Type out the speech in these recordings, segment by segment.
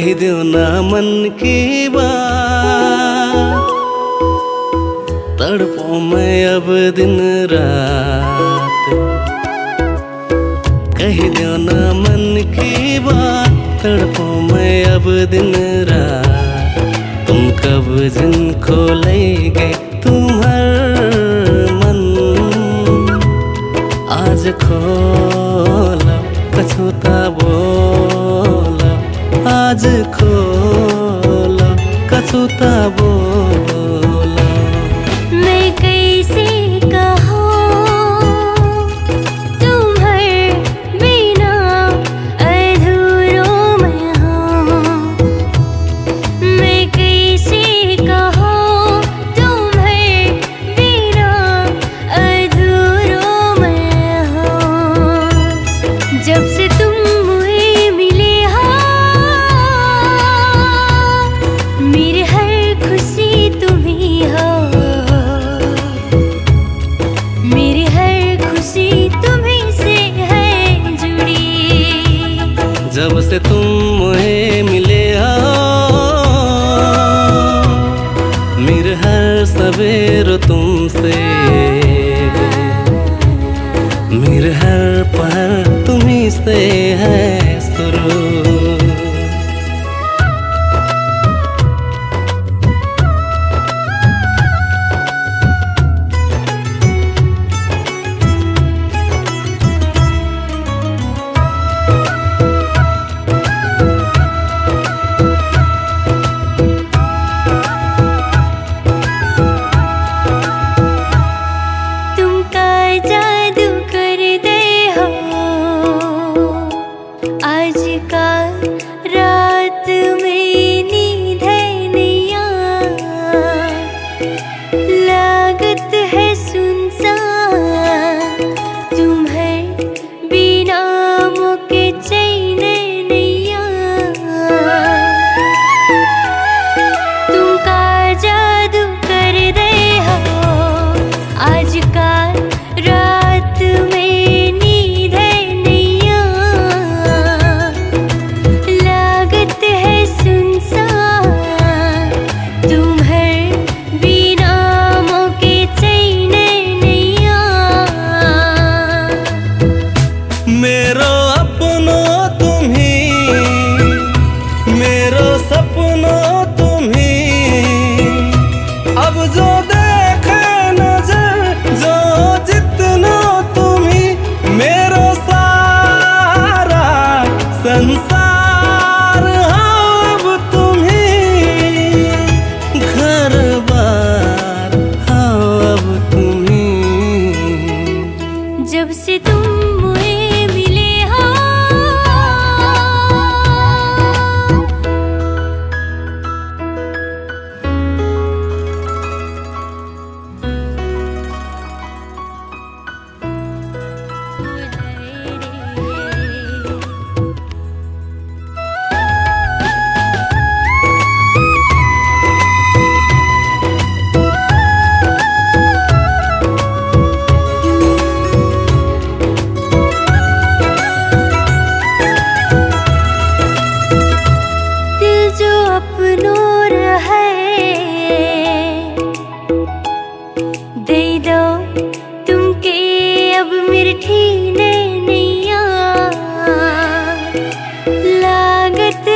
कह दो ना मन की बात। तड़पो मैं अब दिन रात। कह दो ना मन की बात। तड़पो मैं अब दिन रात। तुम कब जिन खोलेगे तुम्हार मन? आज खोलो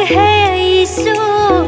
へいそう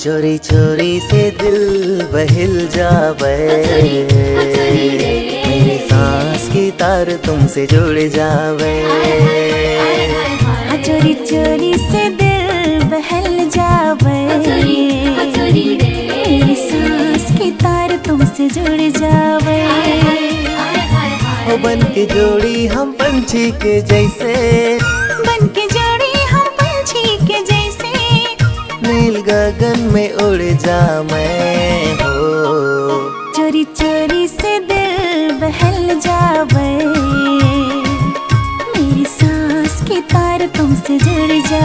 चोरी चोरी से दिल बहल जावे। मेरी सांस की तार तुमसे जुड़ जावे। चोरी चोरी से दिल बहल जावे। मेरी सांस की तार तुमसे जुड़ जावे। ओ बन के जोड़ी हम पंछी के जैसे। गगन में उड़ जा मैं हो। चोरी चोरी से दिल बहल जावे मेरी सांस के तार तुमसे जुड़ जा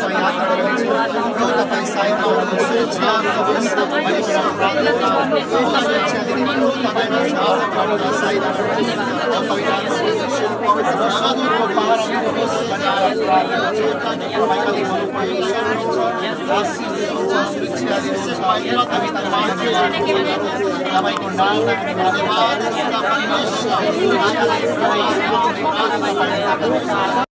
さんやったら別に、ロータパイサイド、数値があると思うんですけど、マリシャン、ランダー、ロータパイチャーで、ロータパイマシャン、アーロータサイド、ロータパイランド、シューポール、長野とパーランド、ロス、バニャー、中間にこう、マイカリモン、パイシャン、ラス、数値がある、数値がある、パイランド、マイキュー、ランダマイコン、ランダ、アデバー、ロータパイマシャン、アデバー、ロータパイマシャン、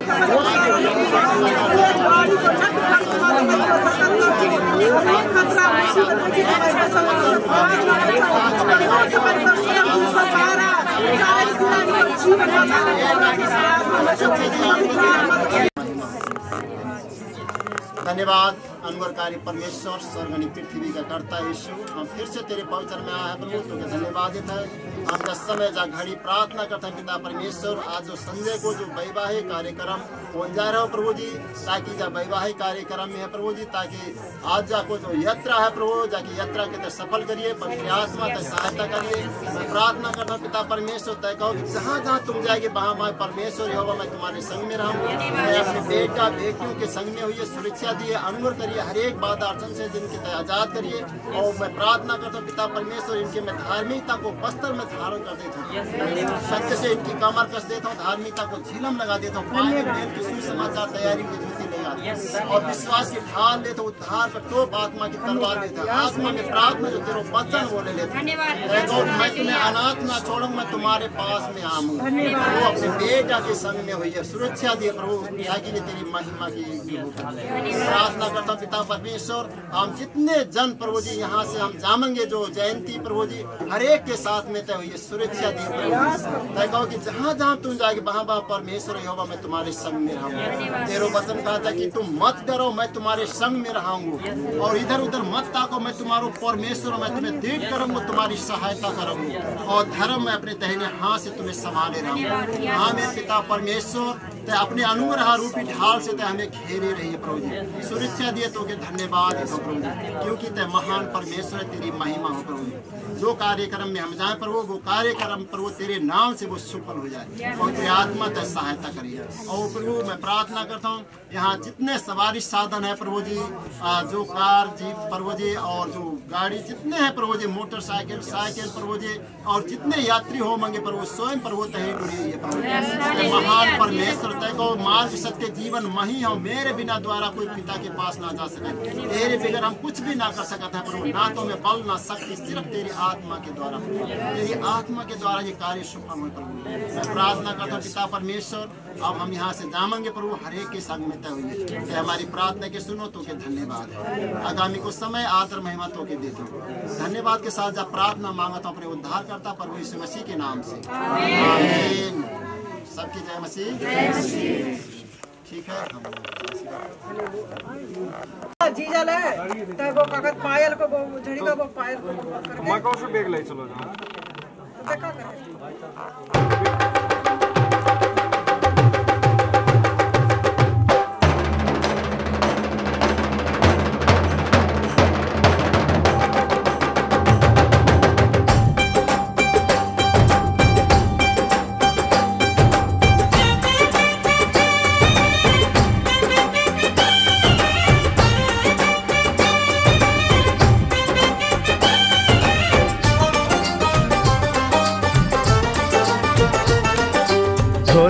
धन्यवाद। अनवरकारी परमेश्वर स्वर्ग आणि पृथ्वी का करता यीशु। हम फिर से तेरे पवित्र में हैं, प्रभु तुझे धन्यवाद देता है। हम का समय जा घड़ी प्रार्थना करते पिता परमेश्वर, आज जो संजय को जो वैवाहिक कार्यक्रम पहुँच जा रहा हो प्रभु जी, ताकि जा वैवाहिक कार्यक्रम में है, प्रभु जी, ताकि आज जा को जो यात्रा है, प्रभु जाकि यात्रा के तय सफल करिए, पवित्र आत्मा तक सहायता करिए। मैं प्रार्थना करता पिता परमेश्वर, तय कहो कि जहाँ जहाँ तुम जाएगी, वहाँ मैं परमेश्वर होगा मैं तुम्हारे संग में रहूँ। मैं अपने बेटा, बेटियों के संग में हुई सुरक्षा दिए, अनुग्रह करिए हर एक बात अड़चन से जिनकी आज़ाद करिए और मैं प्रार्थना करता हूँ पिता परमेश्वर इनके मैं धार्मिकता को बस्तर में धारण कर देता हूँ। सत्य से इनकी कमर कस देता हूँ धार्मिकता को झीलम लगा देता हूँ। बेल की सुसमाचार तैयारी की जूती और विश्वास की ढाल लेता हूँ उद्धार का टोप आत्मा की तलवार देता हूँ। आत्मा में प्रार्थना जो तेरे वचन बोले लेते मैं तुम्हें अनाथ ना छोड़ूँगा मैं तुम्हारे पास में आऊँ। वो अपने बेटा के संग में हुई है। सुरक्षा दिए प्रभु ये तेरी महिमा की प्रार्थना करता हूँ पिता परमेश्वर हम जितने जन प्रभु जी यहाँ से हम जामेंगे जो जयंती प्रभु जी हरेक के साथ में तय हुई है सुरक्षा दी प्रभु तय कहो कि जहाँ जहाँ तुम जाएगी वहाँ वहाँ परमेश्वर होगा मैं तुम्हारे संग में रहूँगा। तेरो वचन कहा था कि तुम मत डरो, मैं तुम्हारे संग में रहूँगा और इधर उधर मत ताको, मैं तुम्हारो परमेश्वर मैं तुम्हें देख करूँगा तुम्हारी सहायता करूँगा और धर्म में अपने दहने हाथ से तुम्हें संभाले रहूँगा हाँ। मेरे पिता परमेश्वर। ते अपने अनुग्रह रूपी ढाल से ते हमें घेरे रही है प्रभु जी। सुरक्षा दिए तो के धन्यवाद है प्रभु जी। क्योंकि ते महान परमेश्वर तेरी महिमा हो प्रभु जी। जो कार्यक्रम में हम जाए प्रभु वो कार्यक्रम प्रभु तेरे नाम से वो सफल हो जाए। और तेरी आत्मा ते सहायता करिए। और प्रभु मैं प्रार्थना करता हूँ यहाँ जितने सवारी साधन है प्रभु जी जो कार जीप प्रभु जी और जो गाड़ी जितने हैं प्रभु जी मोटरसाइकिल साइकिल प्रभु जी और जितने यात्री हो मंगे प्रभु स्वयं प्रभु प्रभु महान परमेश्वर तय को मार्ग सत्य जीवन मही हो मेरे बिना द्वारा कोई पिता के पास ना जा सके। तेरे बगैर हम कुछ भी ना कर सकते हैं, प्रभु, ना तो में बल, ना शक्ति, सिर्फ़ तेरी आत्मा के द्वारा। तेरी आत्मा के द्वारा ये कार्य सफल हो प्रभु मैं प्रार्थना करता हूँ, पिता परमेश्वर, अब हम यहाँ से जामेंगे प्रभु हरेक के संग में तय हुई हमारी प्रार्थना के सुनो तो के धन्यवाद है। आगामी को समय आदर महिमा तो के देता हूँ धन्यवाद के साथ जब प्रार्थना माँगता हूँ अपने उद्धार करता प्रभु यीशु मसीह के नाम से। आमीन। सबकी जय मसीह। ठीक है हम जीजा ले ते वो कागज़ पायल को वो झड़ी का वो पायल को करके मैं कौन से बैग ले चलो जाओ। तो देखा करे।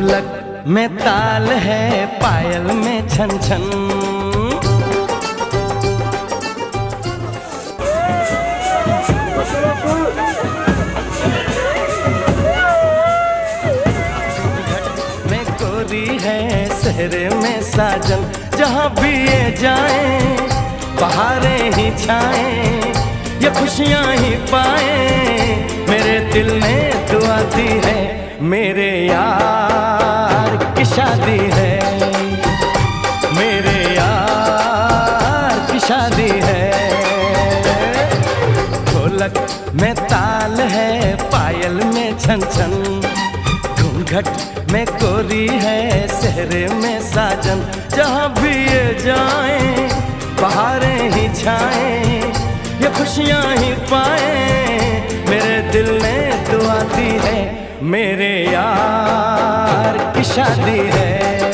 ढोलक में ताल है पायल में छन छन। में गोरी है सहरे में साजन, जहाँ भी ये जाए बहारें ही छाए, ये खुशियाँ ही पाए। मेरे दिल ने दुआ दी है, मेरे यार। घट में कोरी है सहरे में साजन, जहाँ भी ये जाए बहारें ही छाए, ये खुशियाँ ही पाए। मेरे दिल ने दुआ दी है, मेरे यार की शादी है।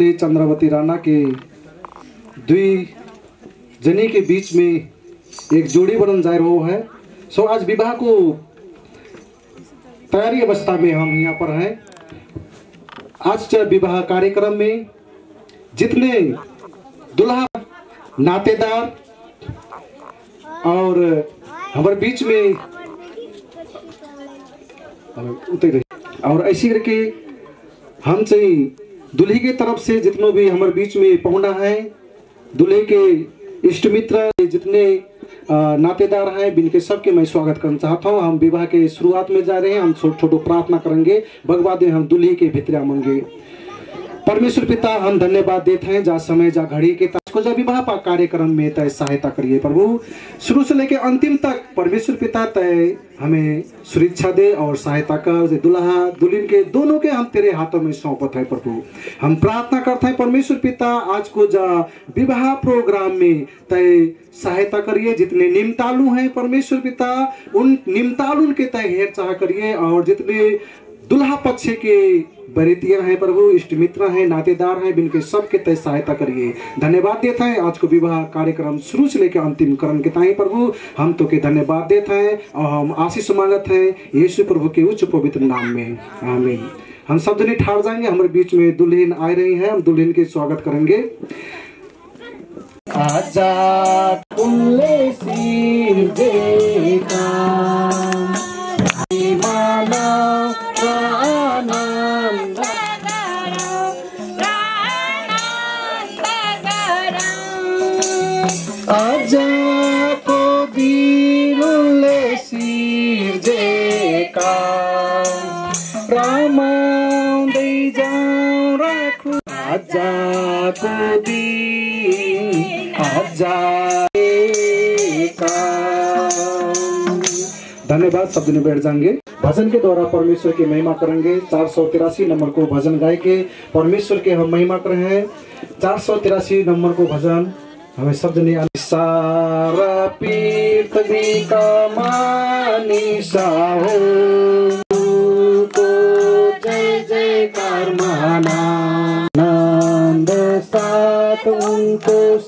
दूल्हे चंद्रावती राणा के दुई जने के बीच में एक जोड़ी बनन जा रहा है। सो आज विवाह को तैयारी अवस्था में हम यहाँ पर हैं। आज के विवाह कार्यक्रम में जितने दुल्हा नातेदार और हमारे बीच में और ऐसी करके हम चाहिँ दुल्ही के तरफ़ से जितनों भी हमारे बीच में पहुँचा है, दुल्हे के इष्ट मित्र जितने नातेदार हैं, बिनके सबके मैं स्वागत करना चाहता हूँ। हम विवाह के शुरुआत में जा रहे हैं, हम छोटो छोटो प्रार्थना करेंगे। भगवान हम दुल्हे के भित्रिया मंगे। परमेश्वर पिता, हम धन्यवाद देते हैं। जा समय, जा घड़ी के को जा विवाह कार्यक्रम में तय सहायता करिए प्रभु। शुरू से लेकर अंतिम तक परमेश्वर पिता तय हमें सुरक्षा दे और सहायता कर। दुल्हा, दुल्हन के दोनों के हम तेरे हाथों में सौंपत है प्रभु। हम प्रार्थना करते हैं, परमेश्वर पिता, आज को जा विवाह प्रोग्राम में तय सहायता करिए। जितने निमतालु हैं परमेश्वर पिता, उन निमतालु के तय हेर चाह करिए और जितने दुल्हा पक्ष के बरेतिया हैं, प्रभु, इष्ट मित्र हैं, नातेदार हैं बिनके सबके तय सहायता करिए। धन्यवाद देते हैं आज को विवाह कार्यक्रम शुरू से लेकर अंतिम करण के ताई प्रभु। हम तो के धन्यवाद देते हैं और हम आशीष मांगत हैं यीशु प्रभु के उच्च पवित्र नाम में। आमीन। हम सब जने ठाड़ जाएँगे, हमारे बीच में दुल्हन आ रही है, हम दुल्हन के स्वागत करेंगे। आजा आजाका धन्यवाद, सब जने बैठ जाएँगे। भजन के द्वारा परमेश्वर की महिमा करेंगे। चार सौ तिरासी नंबर को भजन गाय के परमेश्वर के हम महिमा कर हैं। चार सौ तिरासी नंबर को भजन। हमें सब जने सारा पृथ्वी का मानिसा हो। उनको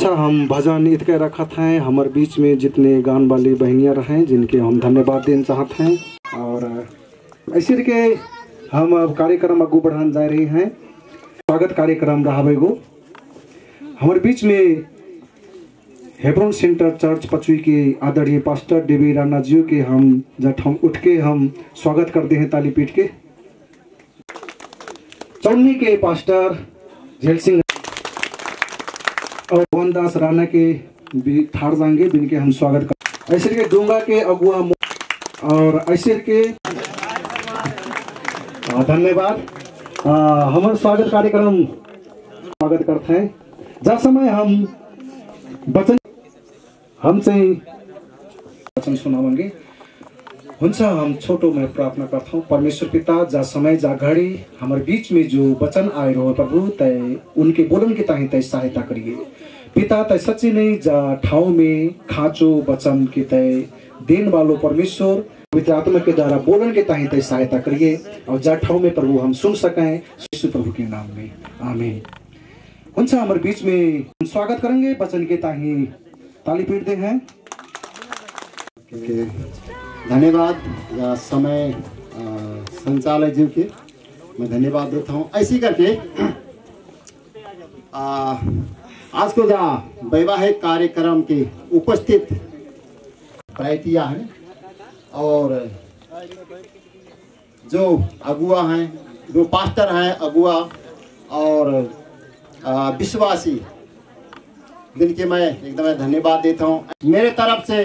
हुन्छ हम भजन ईद के रखत हैं। हमारे बीच में जितने गान वाली बहनियाँ रहें, जिनके हम धन्यवाद देना चाहते हैं। और ऐसे के हम अब कार्यक्रम आगू बढ़ाने जा रहे हैं। स्वागत कार्यक्रम रहावेगो हमारे बीच में हेब्रोन सेंटर चर्च पचुई के आदरणीय पास्टर देवी राणा जी के हम जब हम उठ के हम स्वागत करते हैं ताली पीट के। चौनी के पास्टर झेल सिंह और मोहन दास राणा के भी ठाड़ जाएँगे, जिनके हम स्वागत कर ऐसे के डोंगा के अगुआ और ऐसे के धन्यवाद। हमारे स्वागत कार्यक्रम स्वागत करते हैं। जा समय हम वचन हम चाहिँ वचन सुनावेंगे। हुन्छ हम छोटो में प्रार्थना करता हूँ। परमेश्वर पिता, जा समय, जा घड़ी, हमारे बीच में जो वचन आए रहो प्रभु तय उनके बोलन के ताही तय सहायता करिए। पिता तय सच्ची नहीं जा ठाव में खाचो वचन के तय देन वालो परमेश्वर पवित्र आत्मा के द्वारा बोलन के ताही तय सहायता करिए और जा ठाव में प्रभु हम सुन सकें यीशु प्रभु के नाम में आमीन। हुन्छ हमारे बीच में स्वागत करेंगे वचन के ताही। ताली पीटते हैं। धन्यवाद या समय संचालक जी के। मैं धन्यवाद देता हूँ। ऐसी करके आ, आज को जा वैवाहिक कार्यक्रम के उपस्थित प्रायतिया हैं और जो अगुआ हैं, जो पास्टर हैं अगुआ और विश्वासी, जिनके मैं एकदम धन्यवाद देता हूँ। मेरे तरफ़ से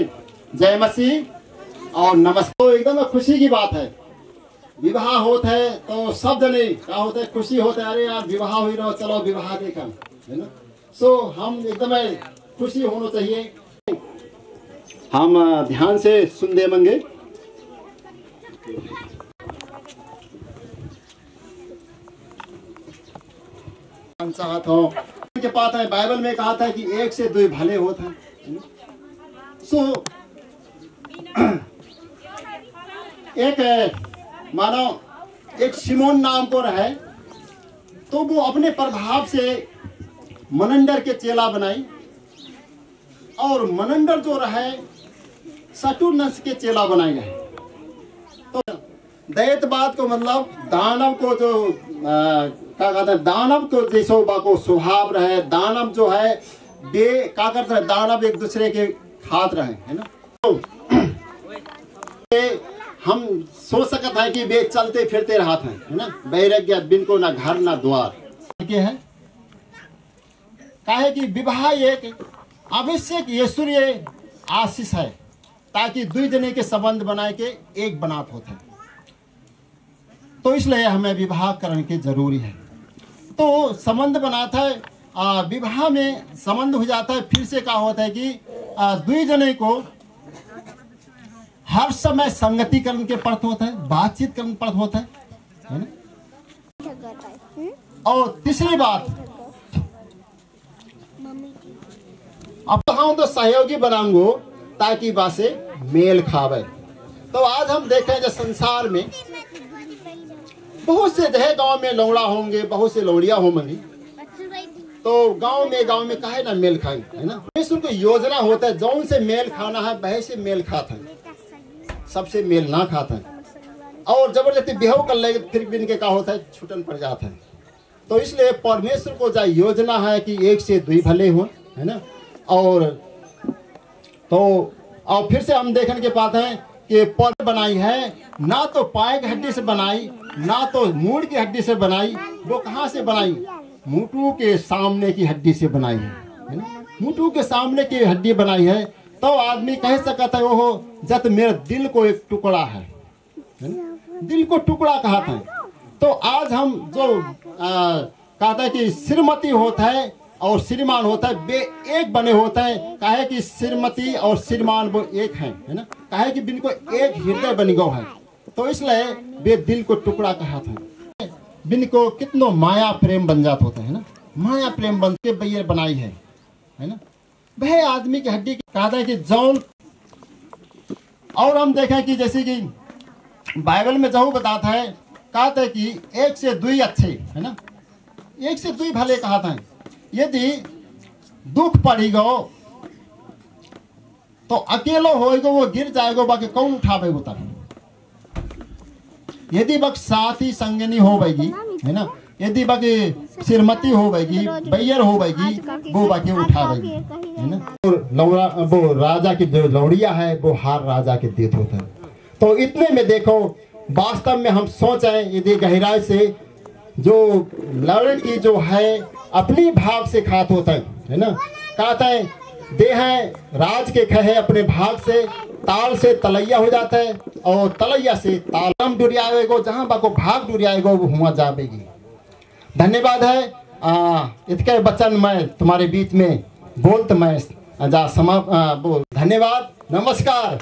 जय मसीह और नमस्कार। तो एकदम खुशी की बात है। विवाह होता है तो सब जने क्या होता है? खुशी होता है। अरे यार, विवाह हुई रहो, चलो विवाह देखा। है ना? सो हम एकदम खुशी होना चाहिए। हम ध्यान से सुन दे मंगे के पास है बाइबल में कहा था कि एक से दो भले होते हैं। सो एक है, मानो एक सिमोन नाम को रहे तो वो अपने प्रभाव से मनंडर के चेला बनाई। और मनंडर जो रहे सटुनस के चेला बनाए गए। तो दैतवाद को मतलब दानव को जो आ, क्या कहते हैं दानव को जैसो बा को स्वभाव रहे दानव जो है बे क्या करते हैं दानव एक दूसरे के खात रहे है ना? तो हम सोच सकते हैं कि वे चलते फिरते रहते हैं है ना? वैराग्य बिन को ना घर ना द्वार। के है। काहे कि विवाह एक आवश्यक ईश्वरीय आशीष है ताकि दुई जने के संबंध बनाए के एक बनात होता है। तो इसलिए हमें विवाह करने की ज़रूरी है। तो संबंध बनाता है विवाह में संबंध हो जाता है फिर से क्या होता है कि दुई जने को हर समय संगति करने के पड़त होता है बातचीत करने पड़त होता है है ना? और तीसरी बात अब हम तो सहयोगी बनाऊंगो ताकि बासे मेल खावे। तो आज हम देखें जो संसार में बहुत से जहे गाँव में लौड़ा होंगे, बहुत से लौड़िया होंगी। तो गाँव में गाँव में काहे ना मेल खाए, है ना? परमेश्वर को योजना होता है, जौन से मेल खाना है, वह से मेल खाता है। सबसे मेल ना खाता है। और ज़बरदस्ती बेहो कर ले फिर इनके का होता है, छुटन पड़ जाता है। तो इसलिए परमेश्वर को जो योजना है कि एक से दुई भले हो, है ना? और तो और फिर से हम देखने के पाते हैं कि पर बनाई है, ना तो पाए की हड्डी से बनाई, ना तो मूड की हड्डी से बनाई, वो कहाँ से बनाई? मुटू के सामने की हड्डी से बनाई है मुटू के सामने की हड्डी बनाई है तो आदमी कह सकता है वो जत मेरे दिल को एक टुकड़ा है दिल को टुकड़ा कहा था। तो आज हम जो कहता है कि श्रीमती होता है और श्रीमान होता है, वे एक बने होते हैं। काहे कि श्रीमती और श्रीमान वो एक हैं, है ना? काहे कि बिनको एक हृदय बन गो है। तो इसलिए वे दिल को टुकड़ा कहा था बिनको कितनो माया प्रेम बन जात होते हैं ना? माया प्रेम बन के बैर बनाई है है ना? वह आदमी की हड्डी कहता है कि जौन और हम देखें कि जैसे कि बाइबल में जहू बताता है, कहते है कि एक से दुई अच्छे, है ना? एक से दुई भले कहता है। यदि दुख पड़ी गो तो अकेलो होएगो वो गिर जाएगो, बाकी कौन उठावेगो तब यदि बक साथी संगनी हो बैगी है ना? यदि बाकी श्रीमती हो बैगी बैयर हो बैगी वो बाकी उठावेगी, है ना? लौड़ा वो राजा की जो लौड़िया है, वो हार राजा के देत होता है। तो इतने में देखो, वास्तव में हम सोचे यदि गहराई से जो लड़की जो है अपनी भाग से खात होता है है ना? कहता है दे है राज के कहे अपने भाग से ताल से तलैया हो जाता है और तलैया से तालम डुरियाएगो जहाँ बाको भाग वो हुआ जावेगी धन्यवाद है। आ, इतके बच्चन मैं तुम्हारे बीच में बोलत मैं जा समा आ, बोल। धन्यवाद। नमस्कार।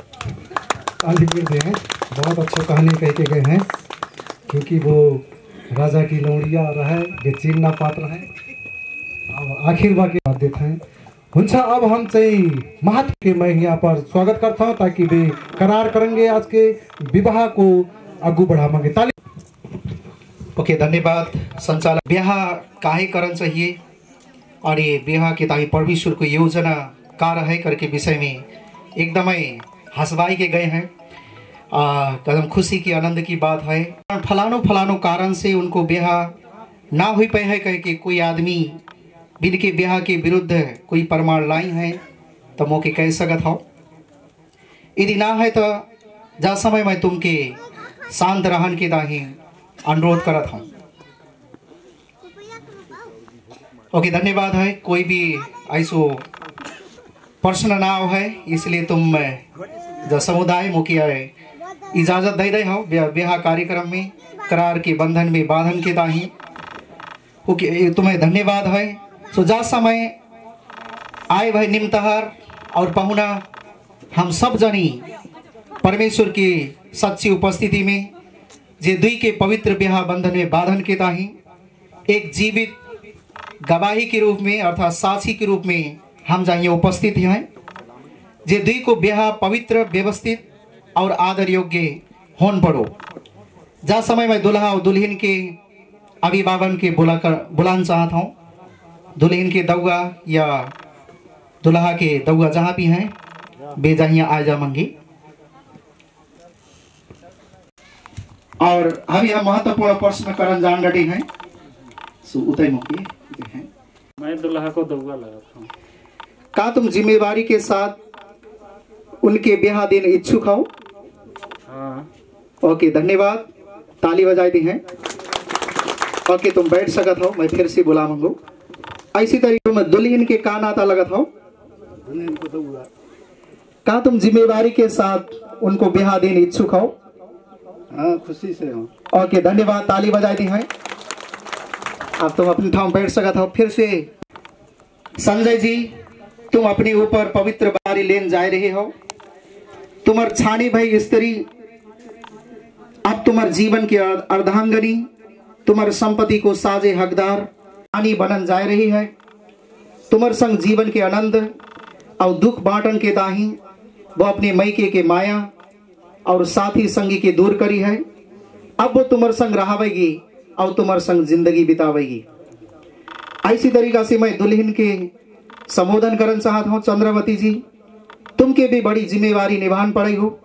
हैं बहुत अच्छा कहानी कह के गए हैं क्योंकि वो राजा की लौड़िया रहे बेचीना पात्र है। अब बाकी बात देते हैं। हुन्छ, अब हम चाहिँ महत्व के मैं यहाँ पर स्वागत करता हूँ ताकि वे करार करेंगे आज के विवाह को आगू बढ़ावांगे। ताली ओके, धन्यवाद। संचालक ब्याह काहे करन चाहिए? ये ब्याह के ताकि परमेश्वर को योजना का रहे करके विषय में एकदमै हंसवाई के गए हैं। कदम खुशी की, आनंद की बात है। फलानो फलानो कारण से उनको ब्याह ना हुई पे है कह के कोई आदमी विधि के ब्याह के विरुद्ध कोई प्रमाण लाई है तो मौके कह सकत हो। यदि ना है तो जा समय मैं तुमके शांत रहन के दाही अनुरोध करत हूँ। ओके, धन्यवाद है। कोई भी ऐसो प्रश्न ना हो है, इसलिए तुम जो समुदाय मुखिया इजाज़त दे रहे हो ब्याह कार्यक्रम में, करार के बंधन में बांधन के दाही ओके तुम्हें धन्यवाद है। सो जा समय, आए भाई निम्तहार और पहुना, हम सब जनी परमेश्वर की सच्ची उपस्थिति में, जे दुई के पवित्र ब्याह बंधन में बांधन के ताही, एक जीवित गवाही के रूप में, अर्थात साक्षी के रूप में हम जाइए उपस्थित हैं, जे दुई को ब्याह पवित्र, व्यवस्थित और आदर योग्य होन पड़ो। जा समय में दुल्हा और दुल्हन के अभिभावन के बुला कर बुलान चाहता हूँ। दुल्हन के दौगा या दुल्हा के दौगा जहाँ भी हैं बेजाहियाँ आ जा मंगी और हम यह महत्वपूर्ण प्रश्न करण जान रही हैं। सो उतई मुखी हैं। मैं दुल्हा को दौगा लगाता हूँ। का तुम जिम्मेवारी के साथ उनके ब्याह देने इच्छुक हो? हाँ। ओके धन्यवाद। ताली बजाई दी हैं। ओके तुम बैठ सकत हो मैं फिर से बुला मंगू। ऐसी तरीके में दुल्हन के का नाता लगत हो? का तुम जिम्मेवारी के साथ उनको ब्याह देने इच्छुक हो? हाँ खुशी से हूँ। ओके धन्यवाद ताली बजाई दी हैं। अब तुम अपने ठाव बैठ सकत हो। फिर से संजय जी तुम अपने ऊपर पवित्र बारी लेन जा रहे हो। तुम्हार छानी भाई स्त्री अब तुम्हार जीवन की अर्धांगनी तुम्हार संपत्ति को साजे हकदार रानी बनन जा रही है। तुम्हार संग जीवन के आनंद और दुख बांटन के दाही वो अपने मैके के माया और साथी संगी के दूर करी है। अब वो तुम्हार संग रहावेगी और तुम्हार संग ज़िंदगी बितावेगी। ऐसी तरीका से मैं दुल्हन के संबोधन करन चाहता हूँ, चंद्रवती जी। तुमके भी बड़ी जिम्मेवारी निभान पड़े हो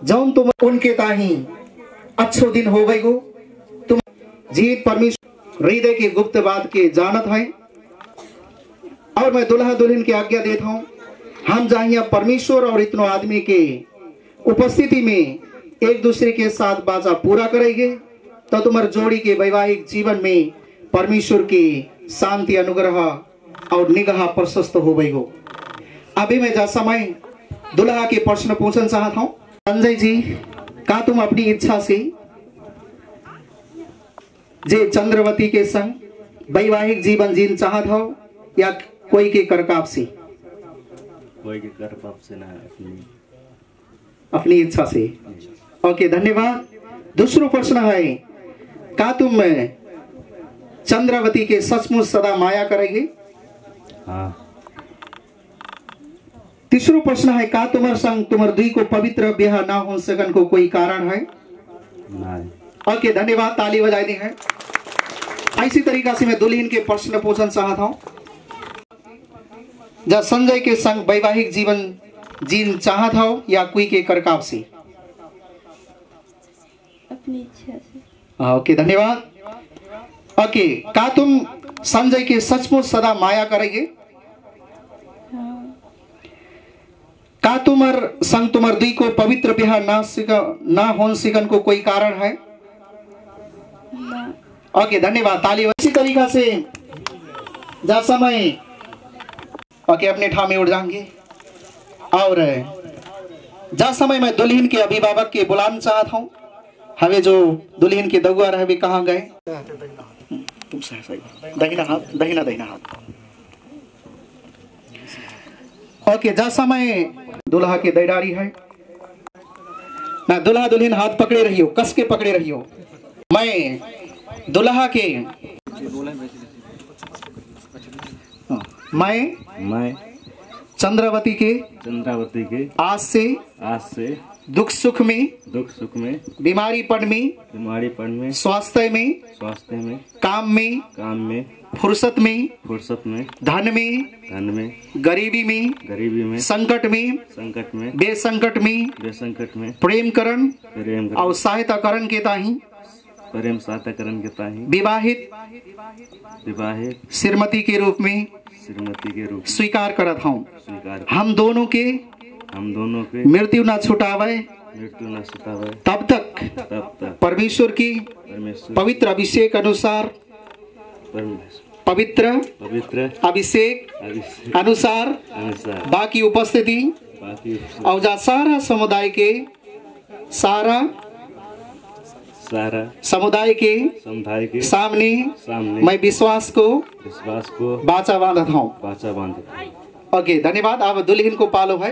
जौन तुम उनके ताही अच्छो दिन हो गई हो तुम जीत परमेश्वर हृदय की गुप्त बात के जानत है। और मैं दुल्हा दुल्हन की आज्ञा देता हूँ, हम जहाँ परमेश्वर और इतनो आदमी के उपस्थिति में एक दूसरे के साथ बाजा पूरा करेंगे तो तुम्हारे जोड़ी के वैवाहिक जीवन में परमेश्वर की शांति, अनुग्रह और निगाह प्रशस्त हो गई हो। अभी मैं जा समय दुल्हा के प्रश्न पूछना चाहता हूँ। संजय जी, का तुम अपनी इच्छा से जे चंद्रवती के संग वैवाहिक जीवन जीन चाहत हो या कोई के करकाप से कोई के कर पाप से ना अपनी। अपनी इच्छा से। ओके धन्यवाद। दूसरा प्रश्न है का तुम चंद्रवती के सचमुच सदा माया करेंगे? हाँ। तीसरो प्रश्न है का तुम्हार संग तुम्हार दुई को पवित्र ब्याह ना हो सकन को कोई कारण है? नहीं। ओके धन्यवाद ताली बजाई दी है। इसी तरीका से मैं दुल्हन के प्रश्न पूछना चाहता हूँ। जब संजय के संग वैवाहिक जीवन जीन चाहता हो या कोई के करकाव से? अपनी इच्छा से। हाँ, ओके धन्यवाद। ओके का तुम संजय के सचमुच सदा माया करेंगे? का तुम्हार संग तुम्हार दुई को पवित्र ब्याह ना सिका ना होन सिकन को कोई कारण है? ओके धन्यवाद। ताली इसी तरीका से जा समय। ओके अपने ठाव में उड़ जाएँगे और जा समय मैं दुल्हन के अभिभावक के बुलाना चाहता हूँ। हमें जो दुल्हन के दगुआ रहे कहाँ गए? दहिना हाथ दहिना दहिना हाथ। ओके जा समय। दुल्हा के दैडारी है। ना दुल्हा दुल्हन हाथ पकड़े रहियो, कस के पकड़े रही रहियो। मैं दुल्हा के। हाँ, मैं मैं चंद्रावती के। चंद्रावती के। आज से। आज से। दुख सुख में। दुख सुख में। बीमारी पड़ में। बीमारी पड़ में। स्वास्थ्य में। स्वास्थ्य में। काम में। काम में। फुर्सत में। फुर्सत में। धन में। धन में। गरीबी में। गरीबी में। संकट में। संकट में। बेसंकट में। बेसंकट में। प्रेम करण प्रेम और सहायता करण के ताही। प्रेम साताकरण के ताही विवाहित विवाहित श्रीमती के रूप में श्रीमती के रूप स्वीकार करत हूँ। स्वीकार हम दोनों के हम दोनों के मृत्यु न छुटावे। मृत्यु न सुतावे तब तक तब तक परमेश्वर की पवित्र अभिषेक अनुसार पवित्र पवित्र अभिषेक अनुसार अनुसार बाकी उपस्थिति और सारा समुदाय के सारा सारा समुदाय के समुदाय के सामने सामने मैं विश्वास को विश्वास को बाचा बांधत हूँ। पाचा बांधे ओके धन्यवाद। अब दुल्हन को पालो है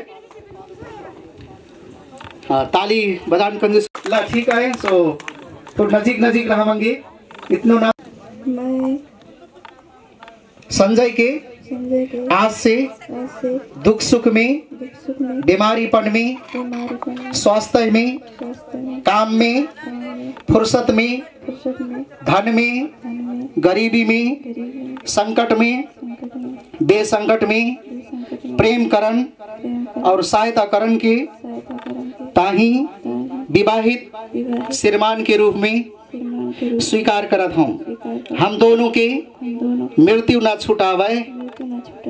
हाँ ताली बजान कंजूस। ला ठीक है सो तो नजीक नजीक रहा मंगे। इतनो ना मैं संजय के आज से दुख सुख में बीमारी सुख में बीमारीपन में स्वास्थ्य में काम में फुर्सत में धन में गरीबी में संकट में बेसंकट में प्रेम करण और सहायता करण के ताही विवाहित श्रीमान के रूप में स्वीकार करत हूँ। कर हम दोनों के मृत्यु न छुटावे।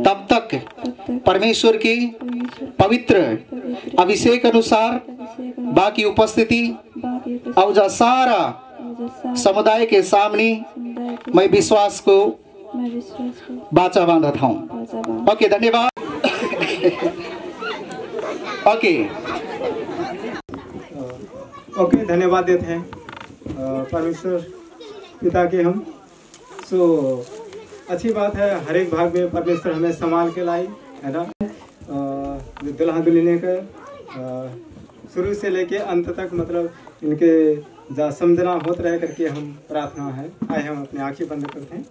तब तक परमेश्वर के पवित्र अभिषेक अनुसार बाकी उपस्थिति और जा सारा समुदाय के सामने मैं विश्वास को बाचा बाँध ओके, धन्यवाद। ओके। ओके, धन्यवाद देते हैं। परमेश्वर, पिता के हम। सो अच्छी बात है, हर एक भाग में परमेश्वर हमें संभाल के लाई है ना? दुल्हा दुल्हने का शुरू से लेके अंत तक मतलब इनके समझना होत रह करके हम प्रार्थना है। आए हम अपने आँखें बंद करते हैं।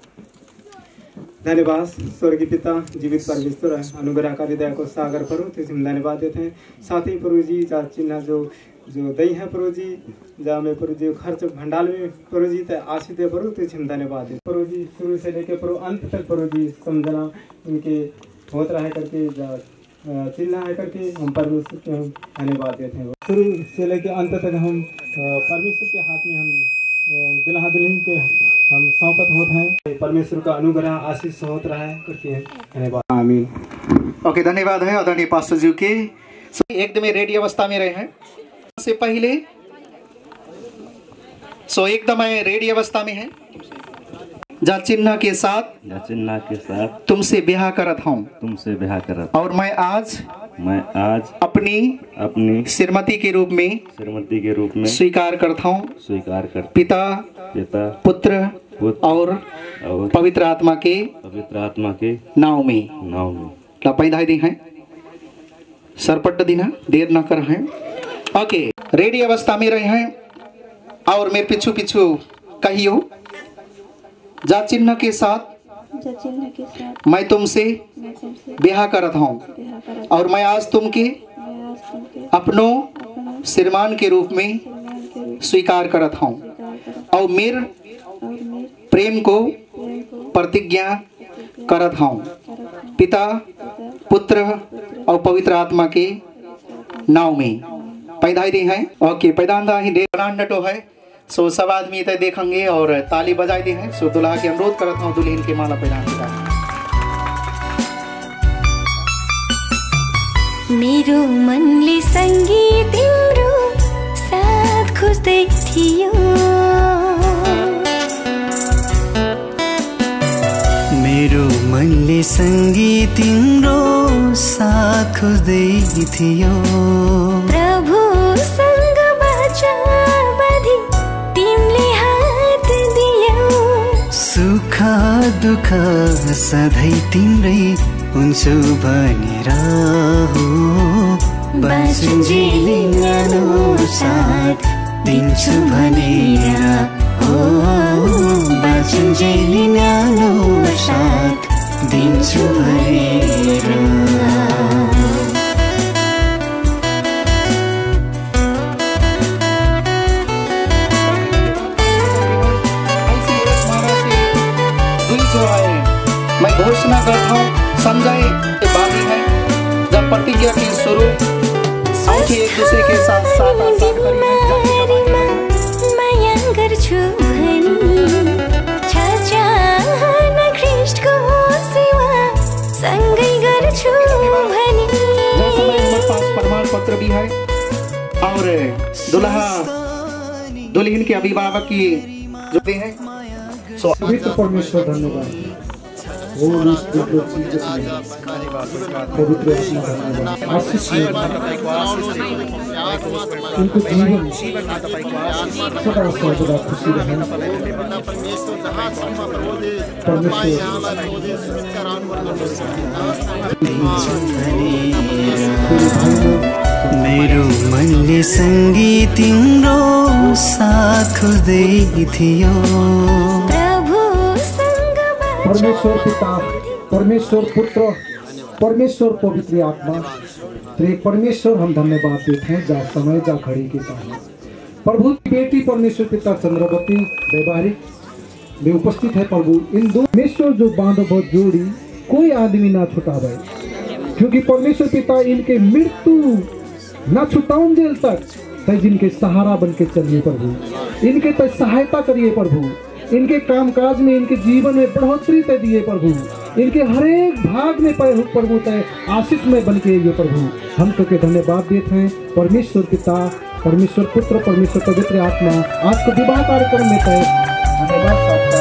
धन्यवाद, स्वर्गीय पिता, जीवित परमेश्वर अनुग्रह का हृदय को सागर करो तो हम धन्यवाद देते हैं। साथ ही प्रभु जी, जा चिन्ह जो जो दई है प्रभु जी, जा में प्रभु जी, खर्च भंडाल में प्रभु जी ते आशीष दे प्रभु तो हम धन्यवाद दे प्रभु जी, शुरू से लेकर प्रभु अंत तक प्रभु जी समझना, इनके होत रह करके जा चिन्ह है करके हम परमेश्वर के हम धन्यवाद देते हैं। शुरू से लेके अंत तक हम परमेश्वर के हाथ में हम दुल्हा दुल्हन के हम सौंपत होते हैं। परमेश्वर का अनुग्रह आशीष होत रहा है। करके धन्यवाद। आमीन। ओके, धन्यवाद है आदरणीय पास्टर जी के। एकदम रेडी अवस्था में रहे हैं। से पहले, सो एकदम रेडी अवस्था में है। जा चिन्ह के साथ चिन्ना के साथ तुमसे ब्याह करत हूँ। तुमसे ब्याह करत और मैं आज मैं आज अपनी अपनी श्रीमती के रूप में श्रीमती के रूप में स्वीकार करता हूँ। स्वीकार कर पिता पिता पुत्र पुत्र और और पवित्र आत्मा के पवित्र आत्मा के नाव में। नाव में। पैदा दी हैं। सरपट दिन है देर न कर है। ओके रेडी अवस्था में रहे हैं। और मेरे पिछू पिछू कहियो। जा चिन्ह के साथ मैं तुमसे ब्याह करत हूँ। और मैं आज तुमके अपनो श्रीमान के रूप में स्वीकार करत हूँ। और मेर प्रेम को प्रतिज्ञा करत हूँ। पिता पिता पुत्र और पवित्र आत्मा के नाव में। पैदा दी हैं। ओके पैदान ही दे नटो है। सो सब आदमी इतने देखेंगे और ताली बजाई दी है सो दुल्हा के अनुरोध करत हूँ दुल्हन के माला पैदान के। मेरो मनले सङ्गीत तिम्रो साथ खोज्दै थियो मेरो मनले सङ्गीत तिम्रो साथ खोज्दै थियो प्रभुसँग बाचा दुःख सधैँ तिम्रै हुन्छु भनेर हो बाँचुन्जेली न्यानो साथ दिन्छु भनेर हो बाँचुन्जेली न्यानो साथ दिन्छु भनेर घोषणा करता हूँ। संजय के बागी है। जब प्रतिज्ञा की शुरू औठी एक दूसरे के साथ साथ आसान प्रमाण पत्र भी है और दुल्हा दुल्हन के अभिभावक की जो भी है सो पवित्र परमेश्वर धन्यवाद। Holy Spirit of Jesus उनको जीवन सदा खुशी रहे तिम्रो साथ थियो परमेश्वर पिता, परमेश्वर पुत्र, परमेश्वर पवित्र आत्मा तेरे परमेश्वर हम धन्यवाद देते हैं जा समय, जा घड़ी के कारण प्रभु की बेटी परमेश्वर पिता चंद्रवती, वैवाहिक, में उपस्थित है प्रभु। इन दो परमेश्वर जो बांधव जोड़ी कोई आदमी ना छुटावे, क्योंकि परमेश्वर पिता इनके मृत्यु न छुटाउन जेल तक तय जिनके सहारा बन के चलिए प्रभु। इनके तय सहायता करिए प्रभु। इनके कामकाज में, इनके जीवन में बढ़ोतरी तय दिए प्रभु। इनके हर एक भाग में प्रभु तय आशीष में बन के ये प्रभु। हम तो के धन्यवाद देते हैं। परमेश्वर पिता, परमेश्वर पुत्र, परमेश्वर पवित्र आत्मा आज विवाह कार्यक्रम में तय साथ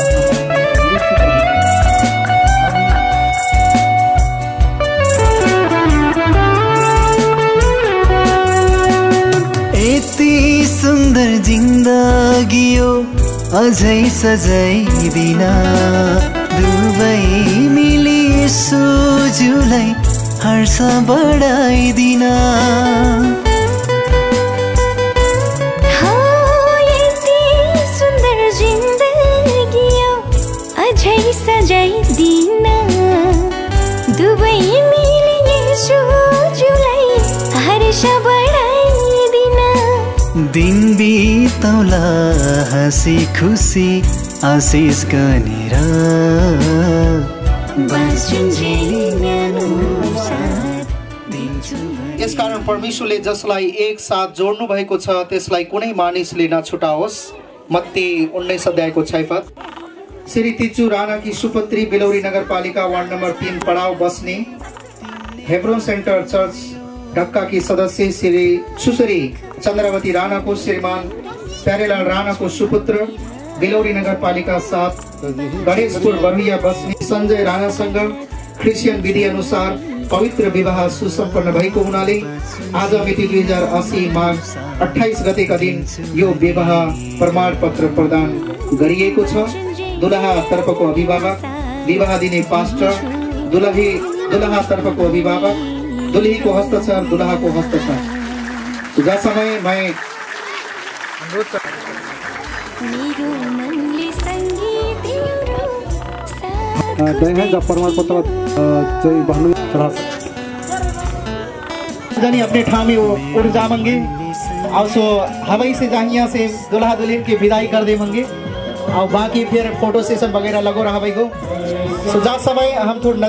यति अझै सजै बिना दुवै मिली सोझुलाई हर्ष बढाइदिन। सुन्दर जिन्दगी अझै सजाइदिन दुवै दिन हाँसी खुसी आशिष गनेर यसकारण परमेश्वरले जसलाई एक साथ जोड्नु भएको छ त्यसलाई कुनै मानिसले नछुटाओस्। मत्ती उन्नीस अध्याय को छह पद श्री तिचू राणा की सुपुत्री बिलौरी नगर पालिका वार्ड नंबर तीन पड़ाव बसनी हेब्रोन सेंटर चर्च ढक्का की सदस्य श्री सुश्री चंद्रावती राणा को श्रीमान प्यारेलाल राणा को सुपुत्र बिलौरी नगर पालिका सात गणेशपुर बरुइया बस्ने संजय राणासँग क्रिस्चियन विधि अनुसार पवित्र विवाह सुसम्पन्न भएको हुनाले आज मिति दुई हजार असी माघ अठाइस गतेका दिन यो विवाह प्रमाण पत्र प्रदान गरिएको छ। दुलहा तर्फको अभिभावक विवाह दिने पास्टर दुलही दुलहा तर्फको अभिभावक दुलहीको हस्ताक्षर दुलहाको हस्ताक्षर। जा समय मैं दही है जब प्रमाण पत्र चाहिँ भन्नु चढा जानी अपने ठामे वो उड़ जा मंगे। और सो हवाई से जाहिया से दुल्हा दुल्हन की विदाई कर दे मंगे। और बाकी फिर फ़ोटो सेशन वगैरह लगो रहा भाई को। सो जा समय हम थोड़ा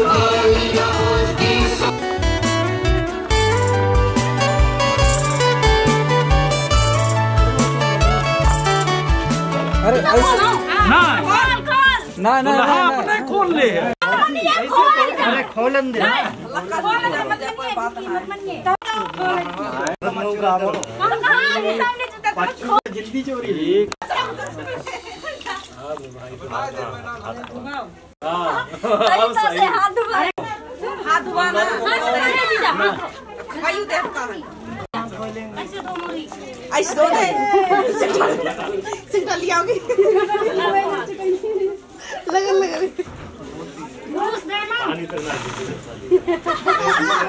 ना ना ना अपने खोल ले। अरे खोलन दे जल्दी चोरी हाथ धुआना आयु देखता है ऐसे दो दे सिग्नल लिया होगी लगा लगा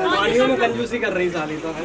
पानियों में कंजूसी कर रही साली तो। है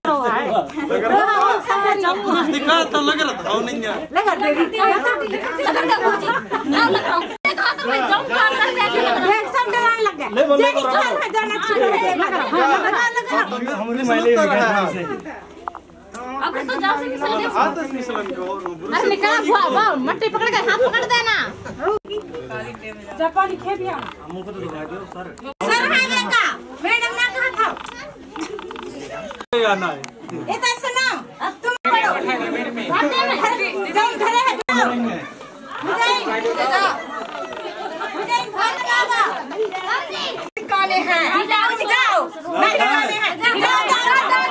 तो लग दिखा तो लग रहा था नहीं है ले बोलो हमारी मैले हाथ मिसलन को अरे निकाल बुआ बुआ मट्टी पकड़ के हाथ पकड़ देना जापानी खे दिया हमको तो दिखा दो सर सर है मैडम ने कहा था आना है तो सुनो अब तुम पढ़ो जाओ घरे है जाओ मुझे जाओ मुझे काले हैं जाओ जाओ नहीं काले हैं जाओ जाओ जाओ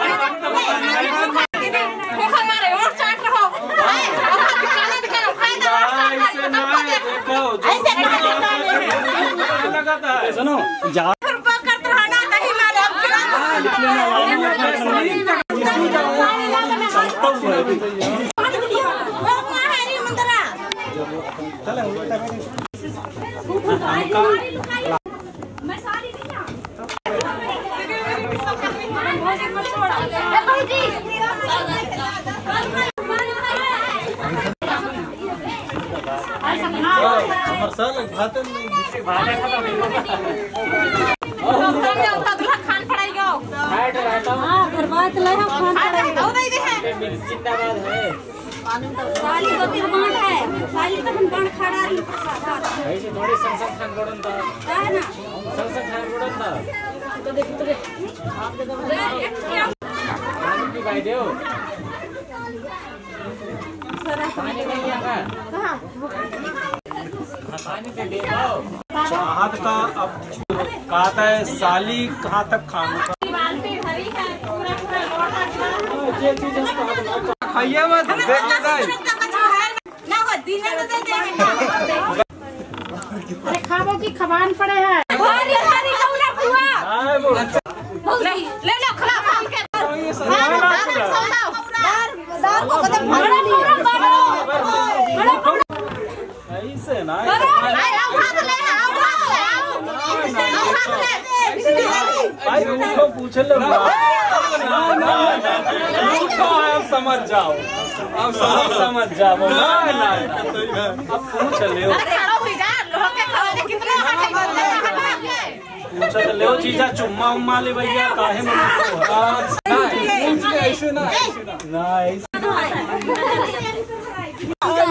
ऐसे ना देखो ऐसे काले काले हैं लगाता है। सुनो जा करते रहना नहीं मारे अब हमारे साल भाते नहीं भाते खान पड़ाएगा हाँ बर्बाद ले हम खान पड़ाएगा जिंदाबाद है साली तो तिरमान है साली तो हम खड़ा रही ऐसे थोड़ी संसद खान गोड़न था है ना संसद खान गोड़न था तो देख तो देख आप दे दो भाई देव चाहत का अब कहता है साली कहाँ तक खाना है? खाइए मत अरे खाबो की खबान पड़े है। भारी भारी कौला बुआ। आए वो ले ले लो ऐसे ना भाई उनको पूछ लो ना ना आप समझ जाओ आप सब समझ जाओ ना। ना। अब पूछ ले पूछ ले जीजा चुम्मा उम्मा ले भैया काहे में ऐसे ना। ना ऐसे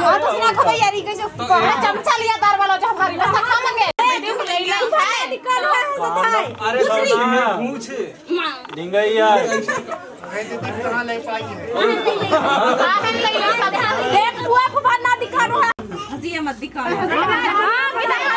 हाँ तो सुना खबर यारी कैसे चमचा लिया दार वाला जो हमारी बस खा मंगे देख ले ले है निकाल है अरे पूछ डिंगैया कहाँ ले ले लो सब देख हुआ फुफा ना दिखा रहा हँसी मत दिखा दिल्ली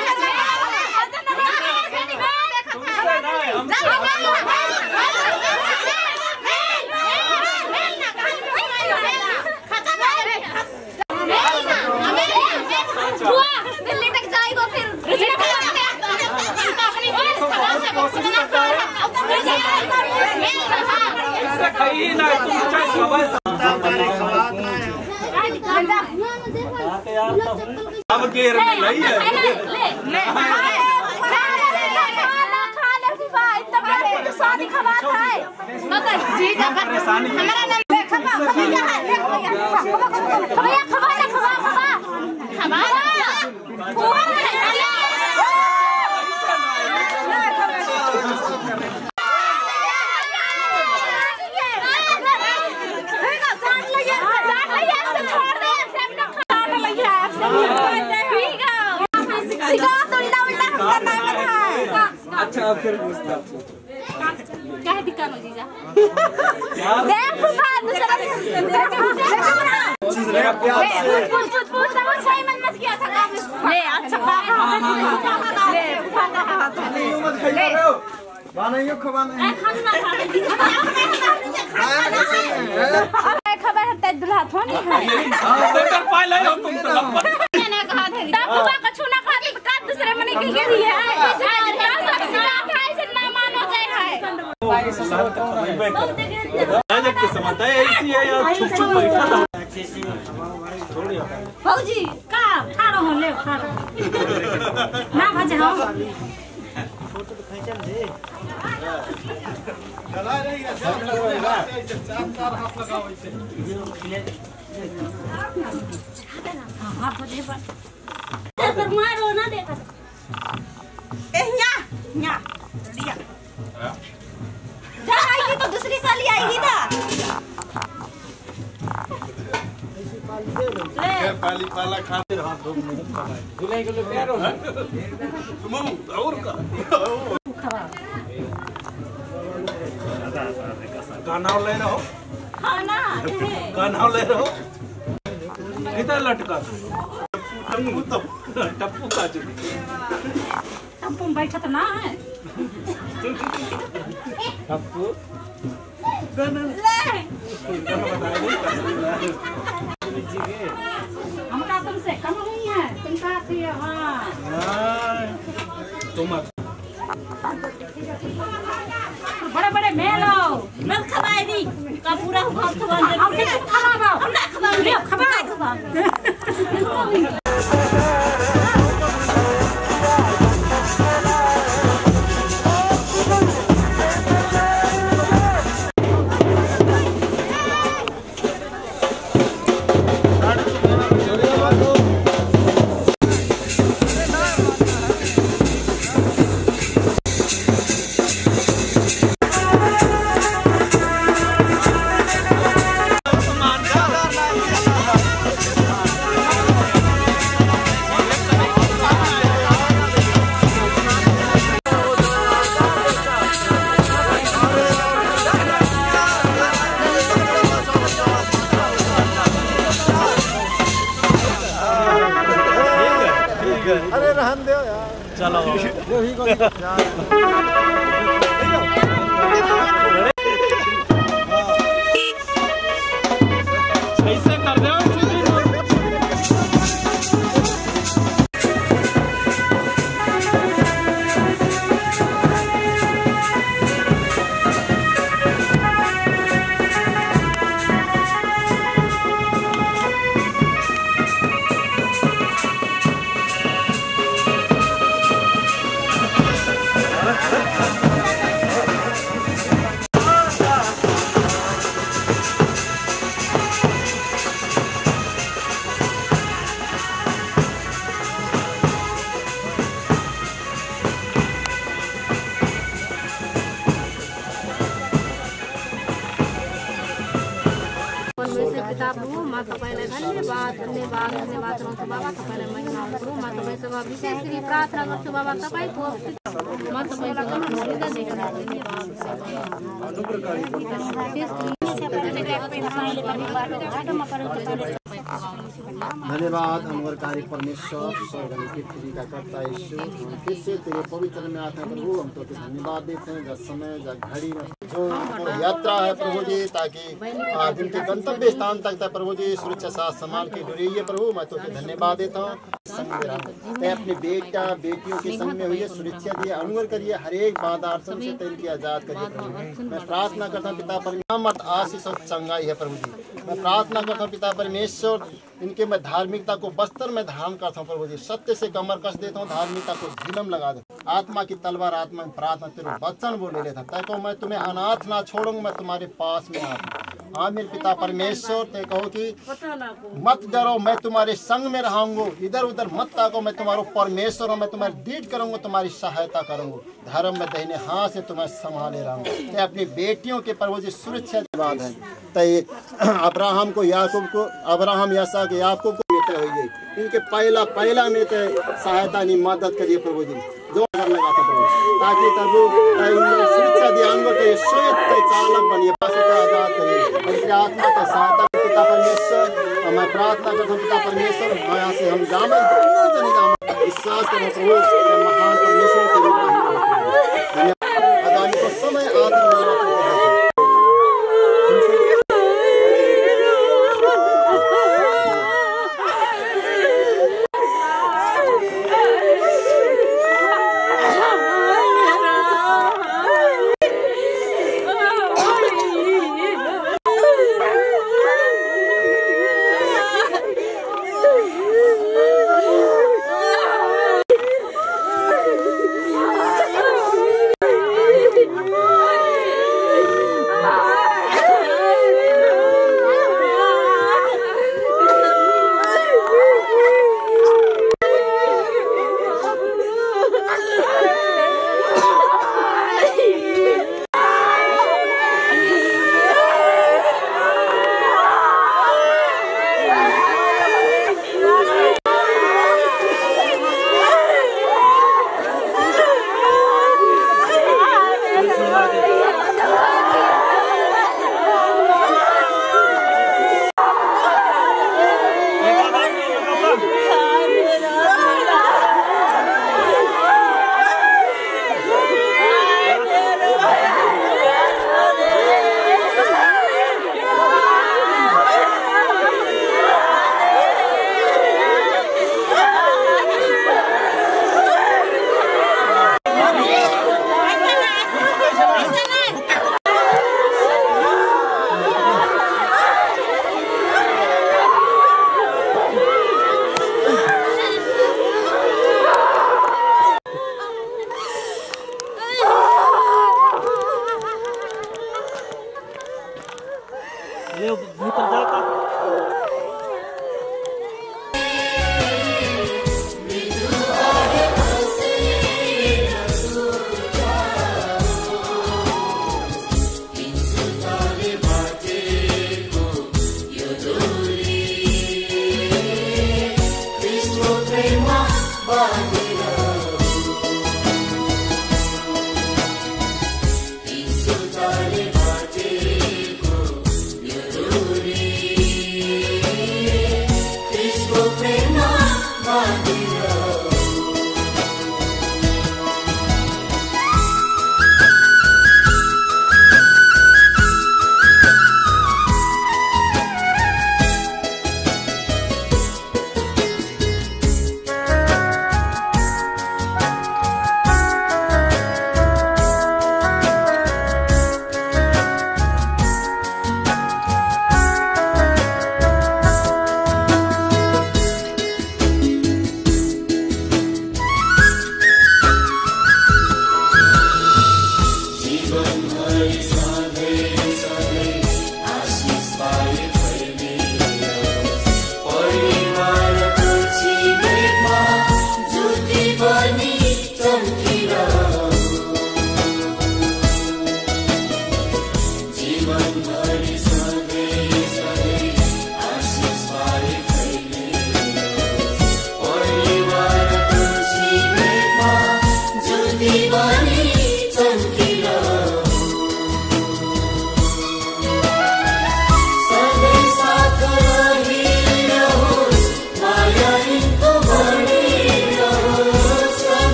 ऐसे कहीं ना तुम चाहे खबर अब गेर में नहीं है परेशानी हमारा नाम खबा खबा खबा खबा खबा खबा अच्छा फिर पूछता क्या है दिक्कत हो जीजा देख फुफा दूसरा पूछ पूछ पूछ पूछ सब सही मन मत किया था काम ले अच्छा काम ले फुफा का हाथ ले बनाइयो खबाना खबर है तेज दुल्हा थोड़ी है लेकर पाए ले हो तुम तो लंबा कहा था तब फुफा का छूना तो का लिए है। सब सिला है से ना मानो जाए है राजक के समझता है ऐसी है। यार छुप छुप बैठा था भौजी का खा रहो ले खा ना भजे हम हाथ भजे पर सर मारो ना देखा ए न्या न्या लिया जा आएगी तो दूसरी साली आएगी ना ले पाली पाला खाते रहा दो दुलाई के लिए प्यार हो मुँह और का गाना ले रहो खाना गाना ले रहो किधर लटका टप्पू तो टप्पू का चुकी टप्पू में बैठा तो ना है टप्पू ले हमका तुमसे कम नहीं है तुम खाती है हाँ तुम बड़े बड़े मेलो मत खवाए दी का पूरा घर खवा दे हम नहीं खवाओ हम ना खवाओ ले खवाओ अरे Yeah. करता हम तेरे पवित्र में आते हैं प्रभु हम तो धन्यवाद देते हैं जब समय जब घड़ी में जो यात्रा है प्रभु जी ताकि गंतव्य स्थान तक प्रभु जी सुरक्षा साथ संभाल के डुरिए प्रभु मैं तो धन्यवाद देता हूँ अपने बेटा बेटियों के संग में हुई सुरक्षा दिए अनुग्रह करिए हर एक बाधा अड़चन से की आज़ाद करिए मैं प्रार्थना करता हूँ पिता परमेश्वर आशीष और चंगाई है प्रभु जी मैं प्रार्थना करता हूँ पिता परमेश्वर इनके मैं धार्मिकता को बस्तर में धारण करता हूँ, प्रभु जी। सत्य से कमर कस देता हूँ, धार्मिकता को झिलम लगा दे आत्मा की तलवार, आत्मा में प्रार्थना, तेरे वचन बोले लेता तय कहो, मैं तुम्हें अनाथ ना छोड़ूँगा, मैं तुम्हारे पास में आता हाँ। मेरे पिता परमेश्वर ते कहो कि मत डरो, मैं तुम्हारे संग में रहूँगा। इधर उधर मत ताको, मैं तुम्हारा परमेश्वर हूँ, मैं तुम्हारी दीट करूँगा, तुम्हारी सहायता करूँगा। धर्म में दहीने हाथ से तुम्हें संभाले रहूँगा। अपनी बेटियों के प्रभु जी सुरक्षा बात है तय अब्राहम को, याकूब को, अब्राहम यासा के याकूब को मित्र हुई इनके पहला पहला में तो सहायता नहीं, मदद करिए प्रभु जी जो अगर लगा था प्रभु, ताकि प्रभु शिक्षा ध्यान को स्वयं चालक बनिए आज़ाद करिए। उनकी आत्मा का सहायता पिता परमेश्वर, और मैं प्रार्थना करता हूँ पिता परमेश्वर यहाँ से हम जामे विश्वास करें प्रभु महान परमेश्वर के रूप में समय आदर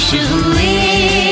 हम खुश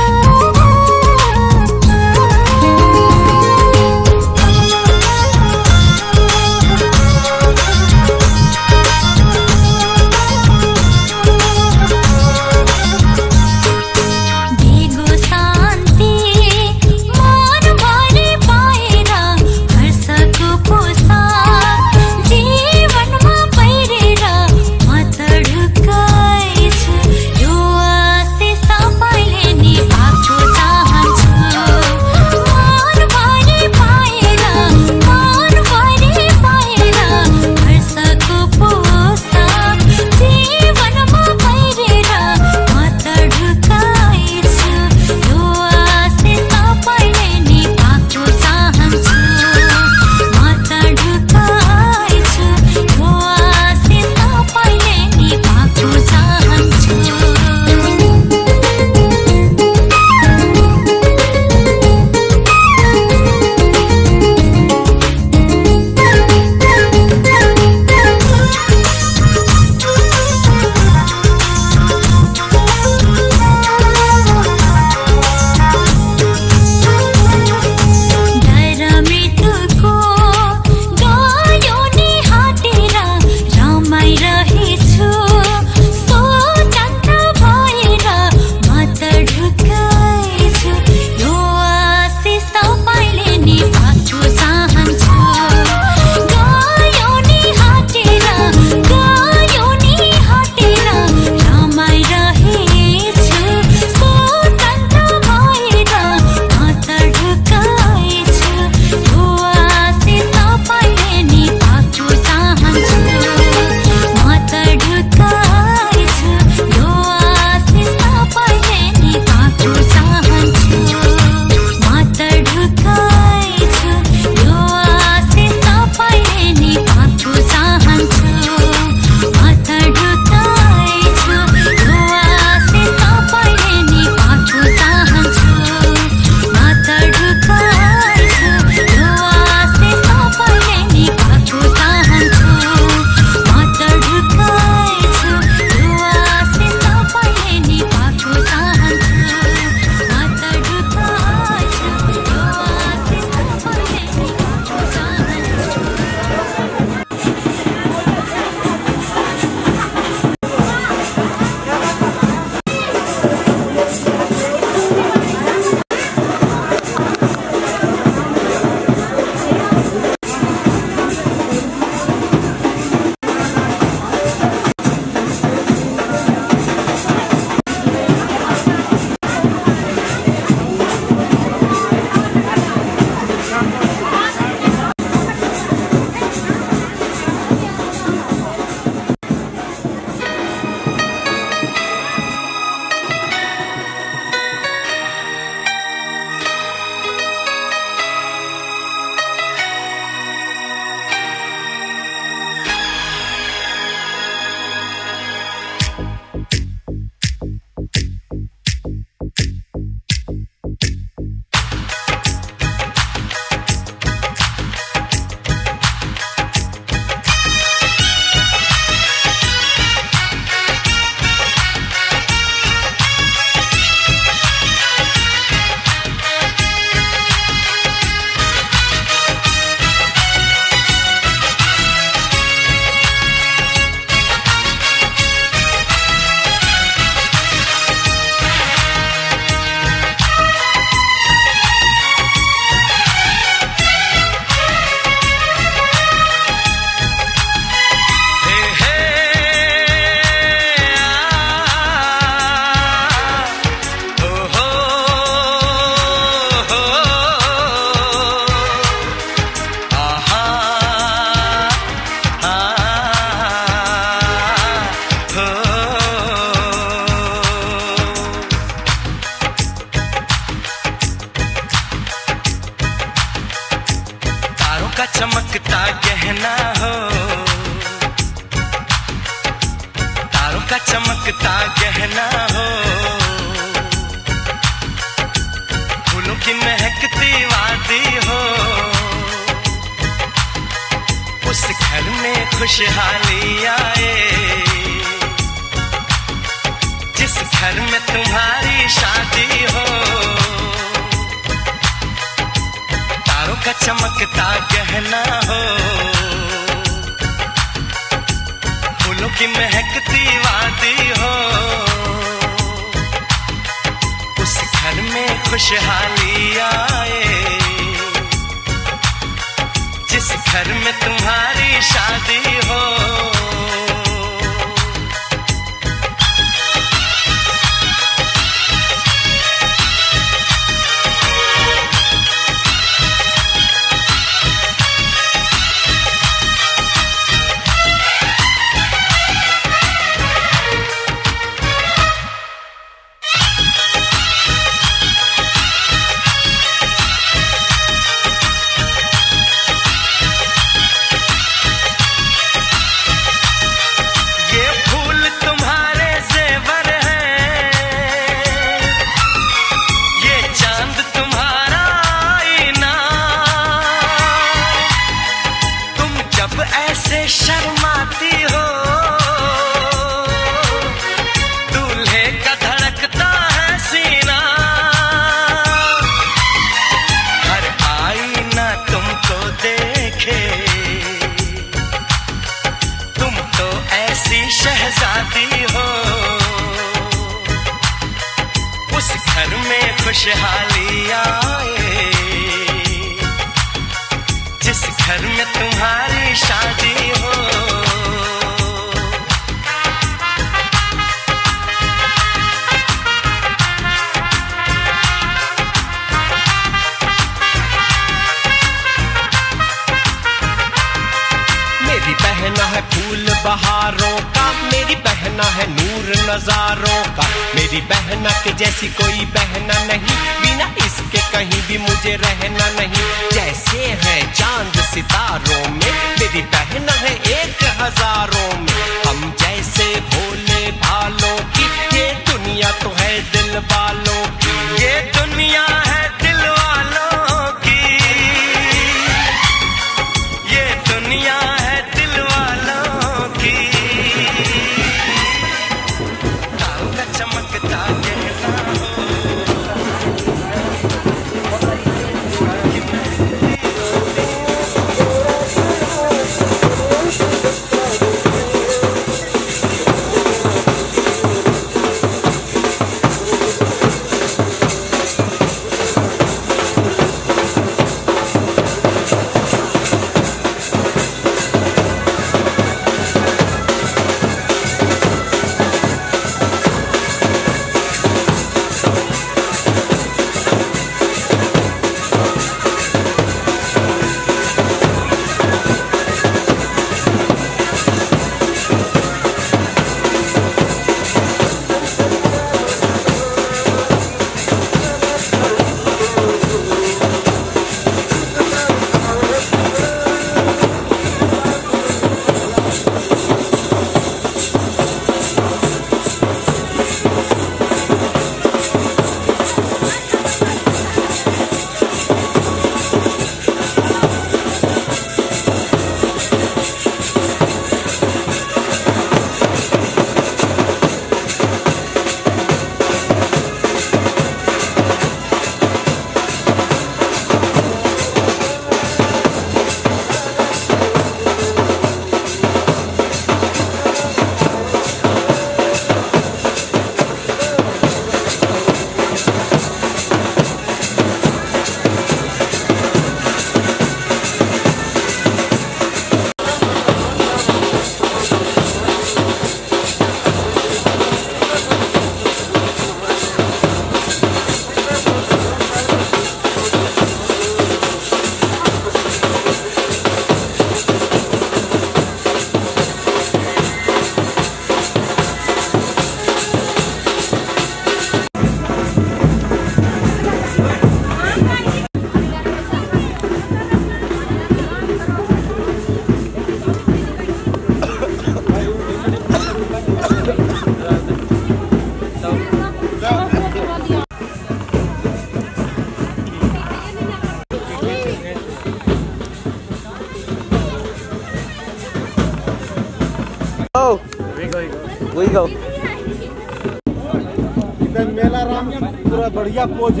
मेला राम पूरा बढ़िया पोज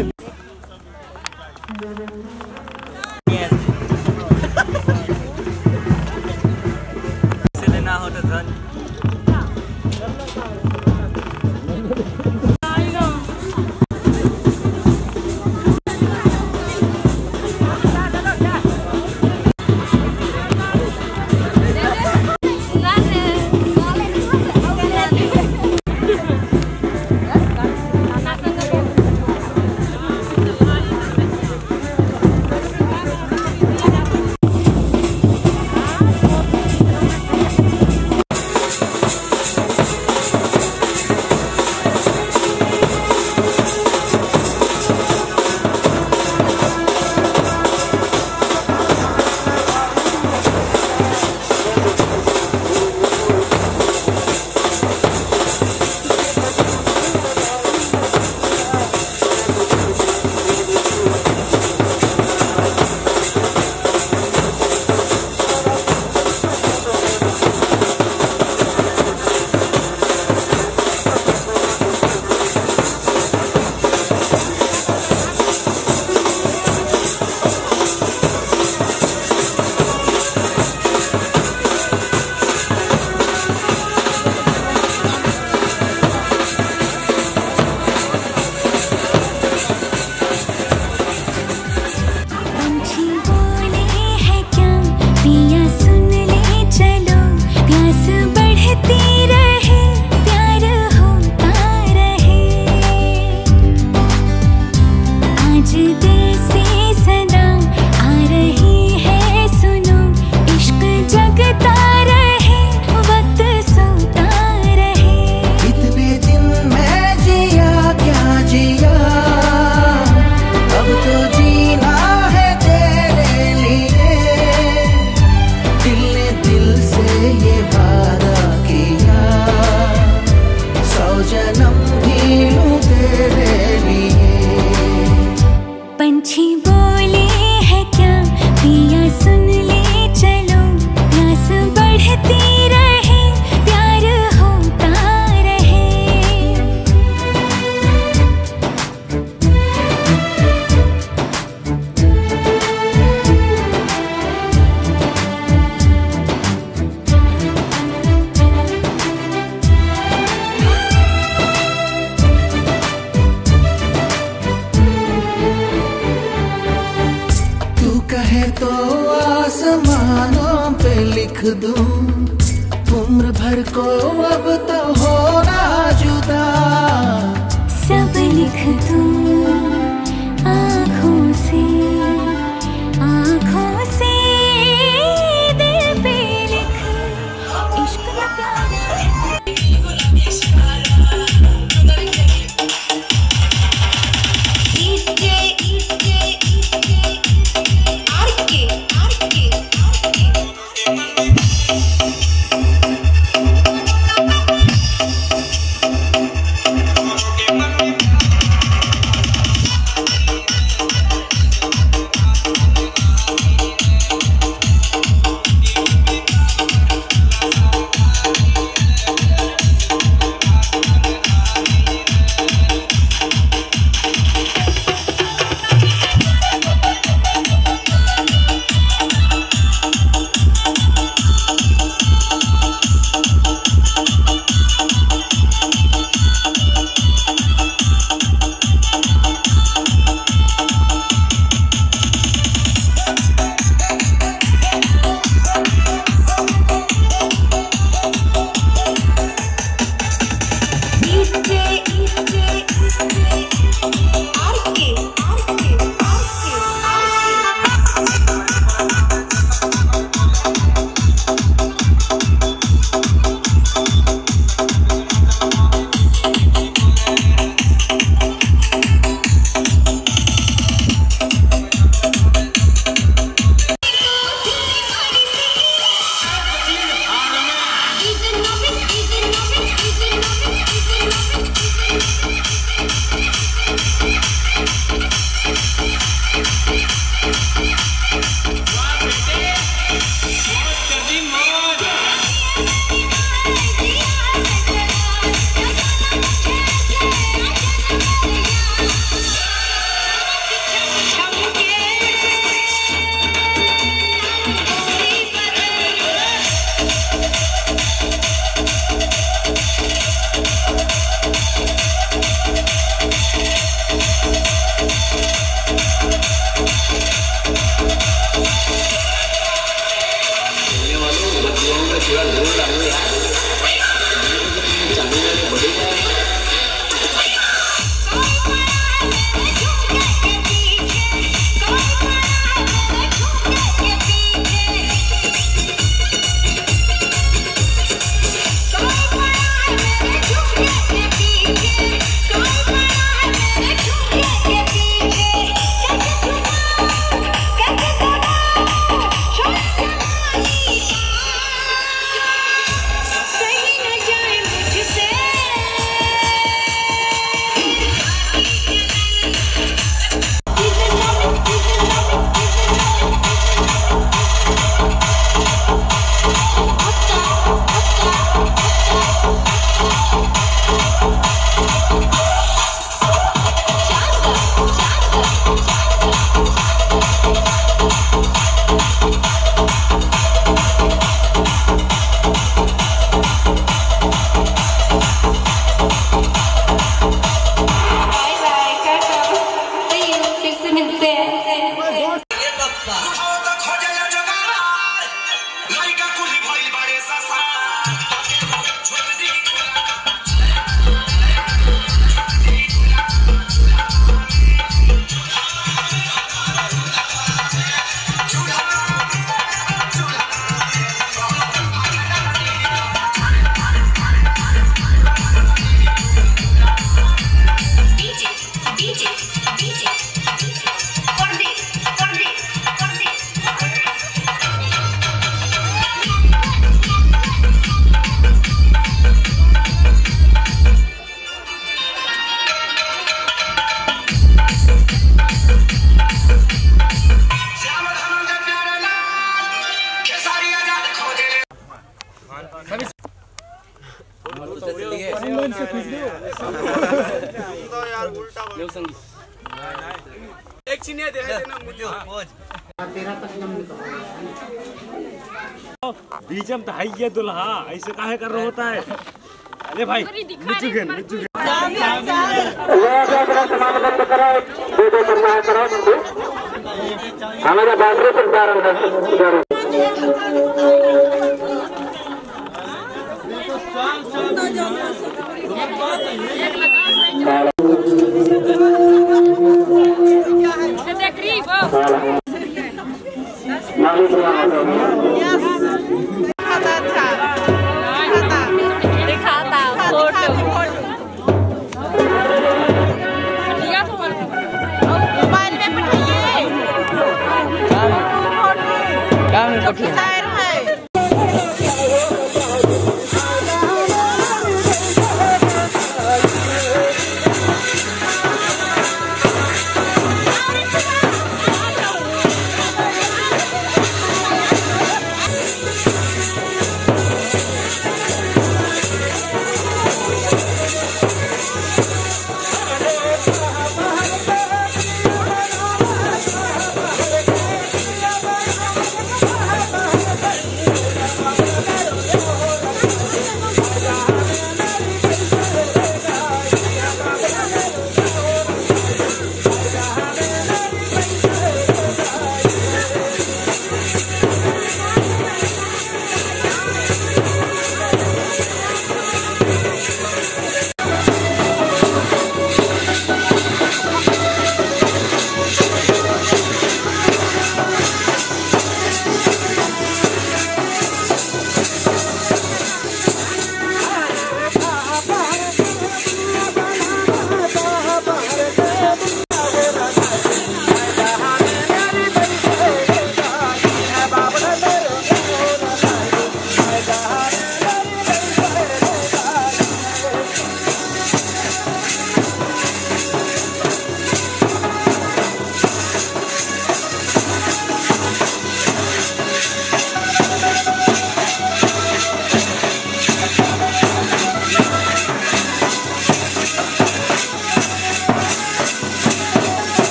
যুগেন